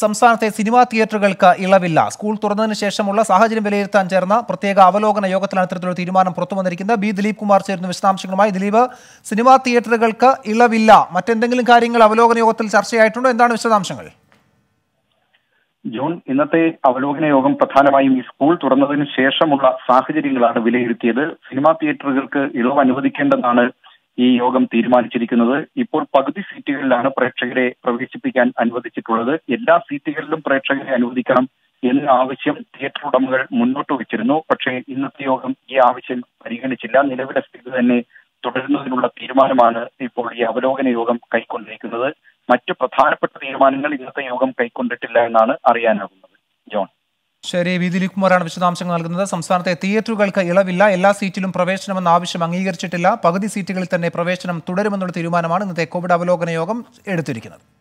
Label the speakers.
Speaker 1: സംസ്ഥാനത്തെ cinema തിയേറ്ററുകൾക്ക് ഇളവില്ല. School തുറന്നതിന് ശേഷമുള്ള സാഹചര്യം വിലയിരുത്താൻ ചേർന്ന പ്രത്യേക അവലോകന യോഗത്തിലാണ് ഇത്തരത്തിലൊരു തീരുമാനം പുറത്തു വന്നിരിക്കുന്നത് ബി ദിലീപ് കുമാർ ചേരുന്ന വിശദാംശങ്ങളുമായി ദിലീപ് സിനിമാ തിയേറ്ററുകൾക്ക് ഇളവില്ല. മറ്റെന്തെങ്കിലും കാര്യങ്ങൾ അവലോകന യോഗത്തിൽ ചർച്ചയായിട്ടുണ്ടോ? എന്താണ് വിശദാംശങ്ങൾ?
Speaker 2: ജോൺ ഇന്നത്തെ അവലോകന യോഗം പ്രധാനമായും ഈ സ്കൂൾ തുറന്നതിന് ശേഷമുള്ള സാഹചര്യങ്ങളാണ് വിലയിരുത്തിയത്. സിനിമാ തിയേറ്ററുകൾക്ക് ഇളവ് അനുവദിക്കേണ്ടെന്നാണ് ഈ യോഗം തീരുമാനിച്ചിരിക്കുന്നത്. ഇപ്പോൾ പകുതി സീറ്റുകളിലാണ് പ്രേക്ഷകരെ പ്രവേശിപ്പിക്കാൻ അനുവദിച്ചിട്ടുള്ളത്. എല്ലാ സീറ്റുകളിലും പ്രേക്ഷകരെ അനുവദിക്കണം എന്ന ആവശ്യം തിയേറ്റർ ഉടമകൾ മുന്നോട്ട് വെച്ചിരുന്നു. പക്ഷേ ഇന്നത്തെ യോഗം ഈ ആവശ്യം പരിഗണിച്ചില്ല. നിലവിലെ സ്ഥിതി തന്നെ തുടരുന്നതിനുള്ള തീരുമാനമാണ് ഇപ്പോൾ ഈ അവലോകന യോഗം കൈക്കൊണ്ടിരിക്കുന്നത്. മറ്റ് പ്രധാനപ്പെട്ട തീരുമാനങ്ങൾ ഇന്നത്തെ യോഗം കൈക്കൊണ്ടിട്ടില്ല എന്നാണ് അറിയാനാകുന്നത്. ജോൺ.
Speaker 1: ശരി വി ദിലീപ് കുമാറാണ് വിശദാംശങ്ങൾ നൽകുന്നത്. സംസ്ഥാനത്തെ തിയേറ്ററുകൾക്ക് ഇളവില്ല. എല്ലാ സീറ്റിലും പ്രവേശനമെന്ന ആവശ്യം അംഗീകരിച്ചിട്ടില്ല. പകുതി സീറ്റുകളിൽ തന്നെ പ്രവേശനം തുടരുമെന്നുള്ള തീരുമാനമാണ് ഇന്നത്തെ കോവിഡ് അവലോകന യോഗം എടുത്തിരിക്കുന്നത്.